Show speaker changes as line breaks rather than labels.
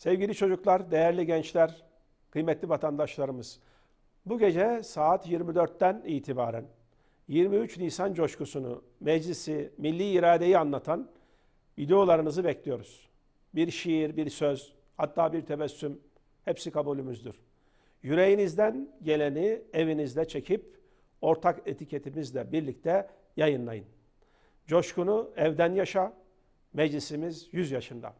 Sevgili çocuklar, değerli gençler, kıymetli vatandaşlarımız. Bu gece saat 24'ten itibaren 23 Nisan coşkusunu, meclisi, milli iradeyi anlatan videolarınızı bekliyoruz. Bir şiir, bir söz, hatta bir tebessüm hepsi kabulümüzdür. Yüreğinizden geleni evinizde çekip ortak etiketimizle birlikte yayınlayın. Coşkunu evden yaşa, meclisimiz 100 yaşında.